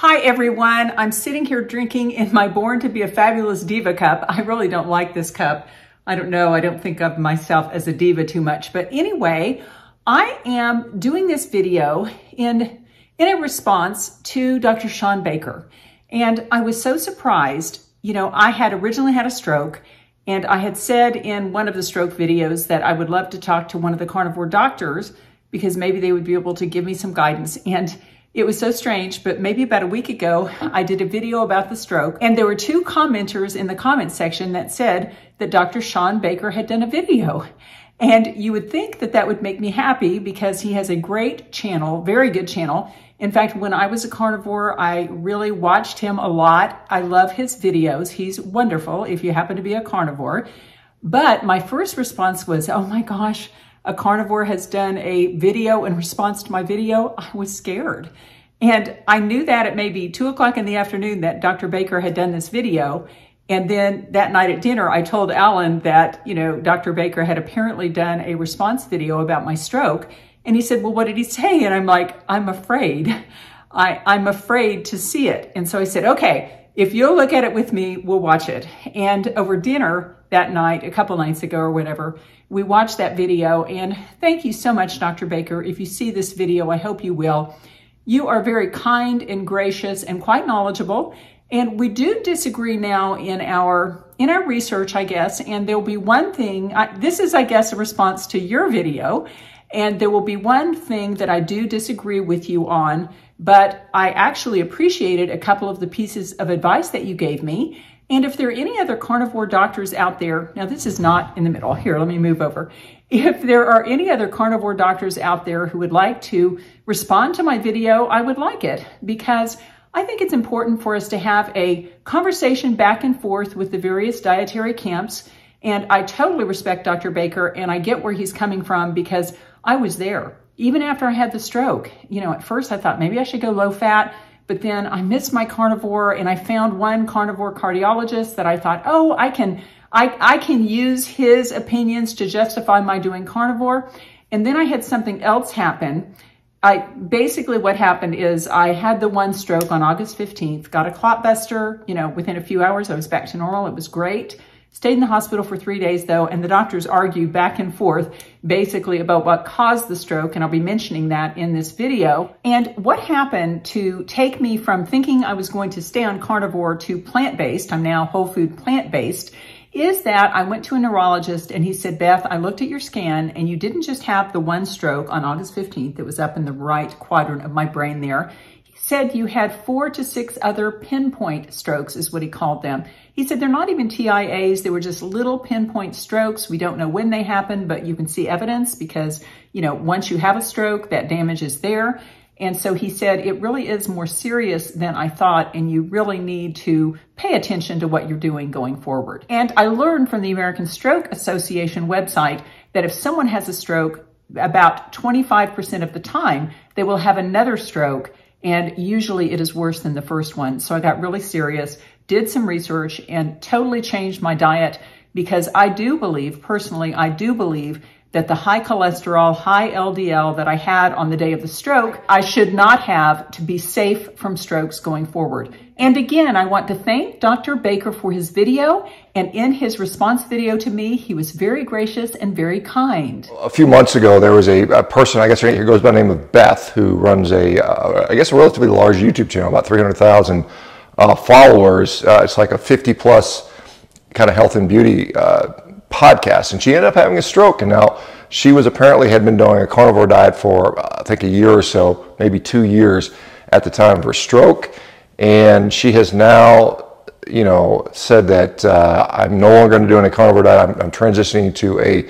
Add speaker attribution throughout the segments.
Speaker 1: Hi everyone, I'm sitting here drinking in my Born to be a Fabulous Diva cup. I really don't like this cup. I don't know, I don't think of myself as a diva too much. But anyway, I am doing this video in, in a response to Dr. Shawn Baker. And I was so surprised, you know, I had originally had a stroke and I had said in one of the stroke videos that I would love to talk to one of the carnivore doctors because maybe they would be able to give me some guidance. And it was so strange, but maybe about a week ago, I did a video about the stroke, and there were two commenters in the comment section that said that Dr. Shawn Baker had done a video. And you would think that that would make me happy because he has a great channel, very good channel. In fact, when I was a carnivore, I really watched him a lot. I love his videos. He's wonderful if you happen to be a carnivore. But my first response was, oh my gosh, a carnivore has done a video in response to my video, I was scared. And I knew that at maybe two o'clock in the afternoon that Dr. Baker had done this video. And then that night at dinner, I told Alan that, you know, Dr. Baker had apparently done a response video about my stroke. And he said, well, what did he say? And I'm like, I'm afraid. I, I'm afraid to see it. And so I said, okay, if you'll look at it with me, we'll watch it. And over dinner that night, a couple nights ago or whatever, we watched that video and thank you so much, Dr. Baker. If you see this video, I hope you will. You are very kind and gracious and quite knowledgeable. And we do disagree now in our in our research, I guess, and there'll be one thing, I, this is, I guess, a response to your video, and there will be one thing that I do disagree with you on, but I actually appreciated a couple of the pieces of advice that you gave me, and if there are any other carnivore doctors out there, now this is not in the middle. Here, let me move over. If there are any other carnivore doctors out there who would like to respond to my video, I would like it because I think it's important for us to have a conversation back and forth with the various dietary camps. And I totally respect Dr. Baker and I get where he's coming from because I was there. Even after I had the stroke, you know, at first I thought maybe I should go low fat. But then I missed my carnivore and I found one carnivore cardiologist that I thought, oh, I can, I, I can use his opinions to justify my doing carnivore. And then I had something else happen. I basically what happened is I had the one stroke on August 15th, got a clot buster, you know, within a few hours I was back to normal. It was great. Stayed in the hospital for three days though, and the doctors argued back and forth basically about what caused the stroke, and I'll be mentioning that in this video. And what happened to take me from thinking I was going to stay on carnivore to plant-based, I'm now whole food plant-based, is that I went to a neurologist and he said, Beth, I looked at your scan and you didn't just have the one stroke on August 15th. It was up in the right quadrant of my brain there said you had four to six other pinpoint strokes is what he called them. He said they're not even TIAs. They were just little pinpoint strokes. We don't know when they happened, but you can see evidence because, you know, once you have a stroke, that damage is there. And so he said, it really is more serious than I thought, and you really need to pay attention to what you're doing going forward. And I learned from the American Stroke Association website that if someone has a stroke, about 25% of the time, they will have another stroke and usually it is worse than the first one. So I got really serious, did some research, and totally changed my diet because I do believe, personally, I do believe that the high cholesterol, high LDL that I had on the day of the stroke, I should not have to be safe from strokes going forward. And again, I want to thank Dr. Baker for his video. And in his response video to me, he was very gracious and very kind.
Speaker 2: A few months ago, there was a, a person, I guess here goes by the name of Beth, who runs a, uh, I guess a relatively large YouTube channel, about 300,000 uh, followers. Uh, it's like a 50 plus kind of health and beauty uh, podcast, and she ended up having a stroke. And now she was apparently had been doing a carnivore diet for uh, I think a year or so, maybe two years at the time of her stroke, and she has now. You know, said that uh, I'm no longer going to do any carnivore diet. I'm, I'm transitioning to a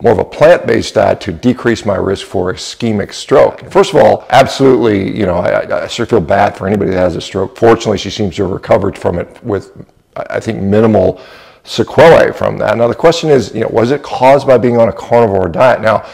Speaker 2: more of a plant-based diet to decrease my risk for ischemic stroke. First of all, absolutely, you know, I, I sure feel bad for anybody that has a stroke. Fortunately, she seems to have recovered from it with, I think, minimal sequelae from that. Now the question is, you know, was it caused by being on a carnivore diet? Now,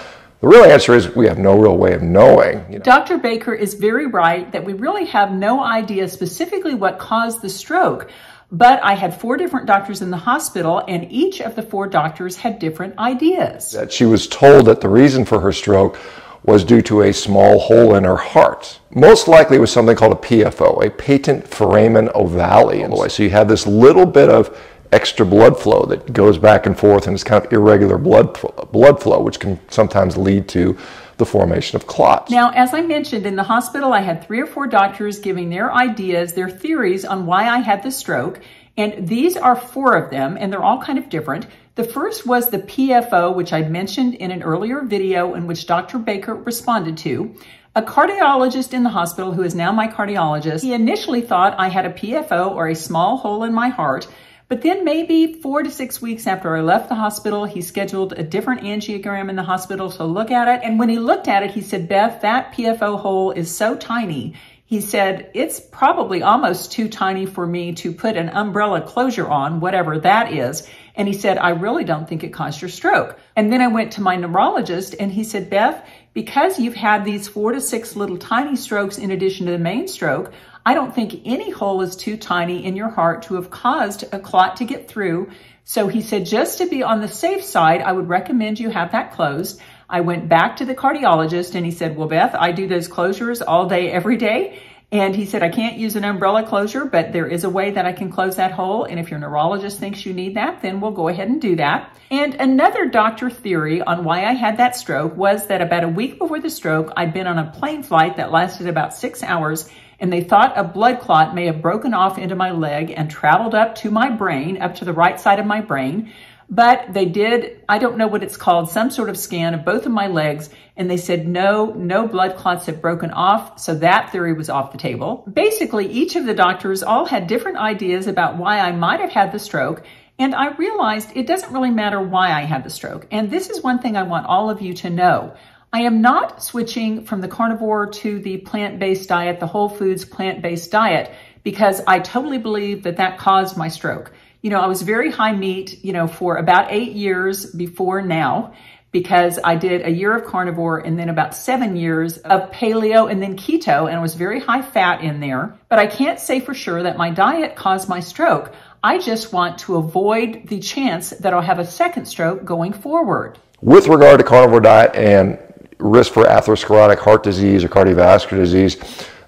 Speaker 2: the real answer is we have no real way of knowing.
Speaker 1: You know. Dr. Baker is very right that we really have no idea specifically what caused the stroke. But I had four different doctors in the hospital, and each of the four doctors had different ideas.
Speaker 2: That she was told that the reason for her stroke was due to a small hole in her heart. Most likely it was something called a PFO, a patent foramen ovale. Oh, so you have this little bit of extra blood flow that goes back and forth and it's kind of irregular blood, blood flow, which can sometimes lead to the formation of clots.
Speaker 1: Now, as I mentioned, in the hospital, I had three or four doctors giving their ideas, their theories on why I had the stroke. And these are four of them, and they're all kind of different. The first was the PFO, which I'd mentioned in an earlier video in which Dr. Baker responded to. A cardiologist in the hospital, who is now my cardiologist, he initially thought I had a PFO or a small hole in my heart, but then maybe four to six weeks after I left the hospital, he scheduled a different angiogram in the hospital to look at it. And when he looked at it, he said, Beth, that PFO hole is so tiny. He said, it's probably almost too tiny for me to put an umbrella closure on, whatever that is. And he said, I really don't think it caused your stroke. And then I went to my neurologist and he said, Beth, because you've had these four to six little tiny strokes in addition to the main stroke, I don't think any hole is too tiny in your heart to have caused a clot to get through. So he said, just to be on the safe side, I would recommend you have that closed. I went back to the cardiologist and he said, well, Beth, I do those closures all day, every day. And he said, I can't use an umbrella closure, but there is a way that I can close that hole. And if your neurologist thinks you need that, then we'll go ahead and do that. And another doctor theory on why I had that stroke was that about a week before the stroke, I'd been on a plane flight that lasted about six hours and they thought a blood clot may have broken off into my leg and traveled up to my brain, up to the right side of my brain. But they did, I don't know what it's called, some sort of scan of both of my legs, and they said no, no blood clots have broken off, so that theory was off the table. Basically, each of the doctors all had different ideas about why I might have had the stroke, and I realized it doesn't really matter why I had the stroke. And this is one thing I want all of you to know. I am not switching from the carnivore to the plant-based diet, the whole foods plant-based diet, because I totally believe that that caused my stroke. You know, I was very high meat, you know, for about eight years before now, because I did a year of carnivore and then about seven years of paleo and then keto, and it was very high fat in there. But I can't say for sure that my diet caused my stroke. I just want to avoid the chance that I'll have a second stroke going forward.
Speaker 2: With regard to carnivore diet and risk for atherosclerotic heart disease or cardiovascular disease.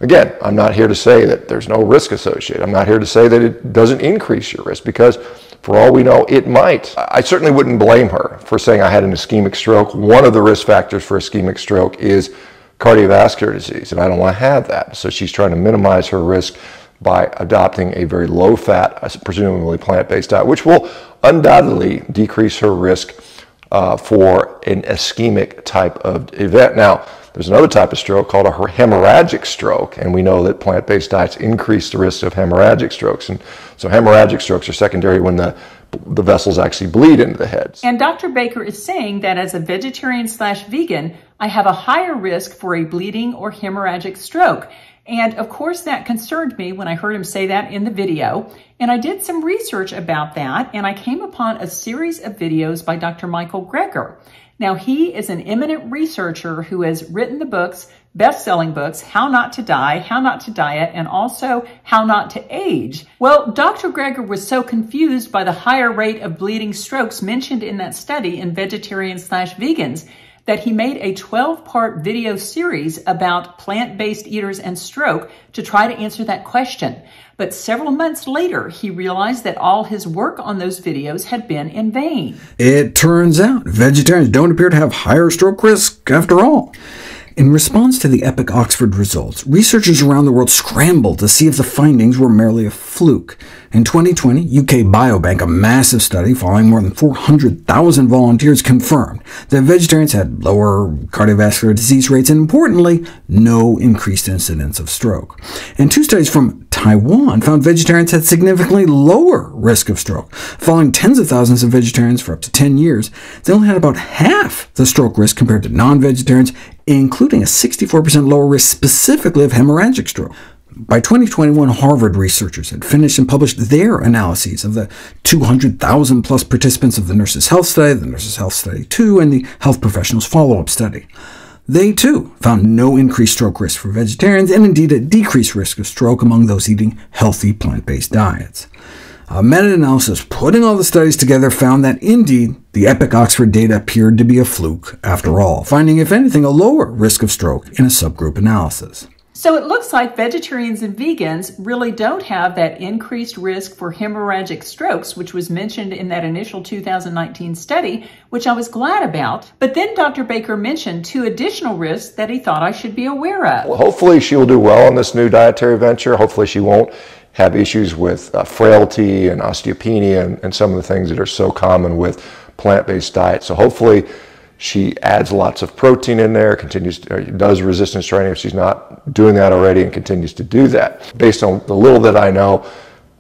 Speaker 2: Again, I'm not here to say that there's no risk associated. I'm not here to say that it doesn't increase your risk because for all we know, it might. I certainly wouldn't blame her for saying I had an ischemic stroke. One of the risk factors for ischemic stroke is cardiovascular disease, and I don't want to have that. So she's trying to minimize her risk by adopting a very low fat, uh, presumably plant based diet, which will undoubtedly decrease her risk uh, for an ischemic type of event. Now, there's another type of stroke called a hemorrhagic stroke, and we know that plant-based diets increase the risk of hemorrhagic strokes. And so hemorrhagic strokes are secondary when the the vessels actually bleed into the head.
Speaker 1: And Dr. Baker is saying that as a vegetarian slash vegan, I have a higher risk for a bleeding or hemorrhagic stroke. And of course, that concerned me when I heard him say that in the video. And I did some research about that, and I came upon a series of videos by Dr. Michael Greger. Now, he is an eminent researcher who has written the books, best-selling books, How Not to Die, How Not to Diet, and also How Not to Age. Well, Dr. Greger was so confused by the higher rate of bleeding strokes mentioned in that study in vegetarians slash vegans that he made a 12 part video series about plant based eaters and stroke to try to answer that question. But several months later, he realized that all his work on those videos had been in vain.
Speaker 3: It turns out vegetarians don't appear to have higher stroke risk after all. In response to the EPIC Oxford results, researchers around the world scrambled to see if the findings were merely a fluke. In 2020, UK Biobank, a massive study following more than 400,000 volunteers, confirmed that vegetarians had lower cardiovascular disease rates and, importantly, no increased incidence of stroke. And two studies from Taiwan found vegetarians had significantly lower risk of stroke. Following tens of thousands of vegetarians for up to 10 years, they only had about half the stroke risk compared to non-vegetarians, including a 64% lower risk specifically of hemorrhagic stroke. By 2021, Harvard researchers had finished and published their analyses of the 200,000-plus participants of the Nurses' Health Study, the Nurses' Health Study 2, and the Health Professionals Follow-up Study. They, too, found no increased stroke risk for vegetarians, and indeed a decreased risk of stroke among those eating healthy plant-based diets. A meta-analysis putting all the studies together found that indeed the EPIC Oxford data appeared to be a fluke after all, finding if anything a lower risk of stroke in a subgroup analysis.
Speaker 1: So it looks like vegetarians and vegans really don't have that increased risk for hemorrhagic strokes, which was mentioned in that initial 2019 study, which I was glad about. But then Dr. Baker mentioned two additional risks that he thought I should be aware of.
Speaker 2: Well, hopefully she will do well in this new dietary venture. Hopefully she won't have issues with uh, frailty and osteopenia and, and some of the things that are so common with plant-based diets. So hopefully she adds lots of protein in there, continues to, does resistance training if she's not doing that already and continues to do that. Based on the little that I know,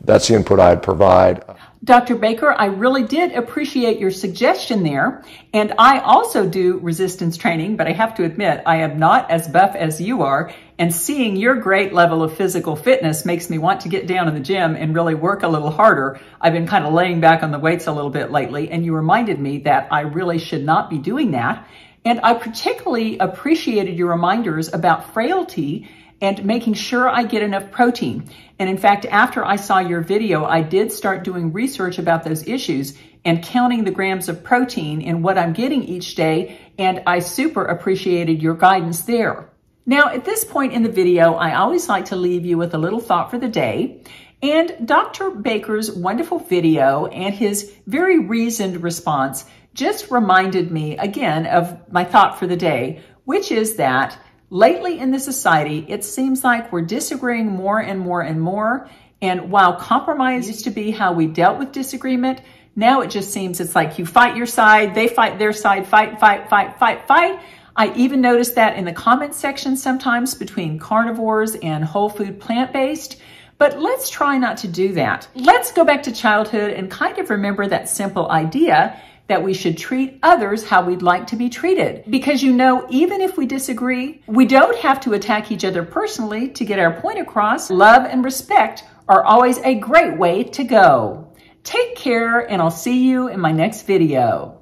Speaker 2: that's the input I'd provide.
Speaker 1: Dr. Baker, I really did appreciate your suggestion there. And I also do resistance training, but I have to admit, I am not as buff as you are. And seeing your great level of physical fitness makes me want to get down in the gym and really work a little harder. I've been kind of laying back on the weights a little bit lately, and you reminded me that I really should not be doing that. And I particularly appreciated your reminders about frailty and making sure I get enough protein. And in fact, after I saw your video, I did start doing research about those issues and counting the grams of protein in what I'm getting each day, and I super appreciated your guidance there. Now, at this point in the video, I always like to leave you with a little thought for the day. And Dr. Baker's wonderful video and his very reasoned response just reminded me again of my thought for the day, which is that Lately in the society, it seems like we're disagreeing more and more and more. And while compromise used to be how we dealt with disagreement, now it just seems it's like you fight your side, they fight their side, fight, fight, fight, fight, fight. I even noticed that in the comment section sometimes between carnivores and whole food plant-based. But let's try not to do that. Let's go back to childhood and kind of remember that simple idea that we should treat others how we'd like to be treated. Because you know, even if we disagree, we don't have to attack each other personally to get our point across. Love and respect are always a great way to go. Take care and I'll see you in my next video.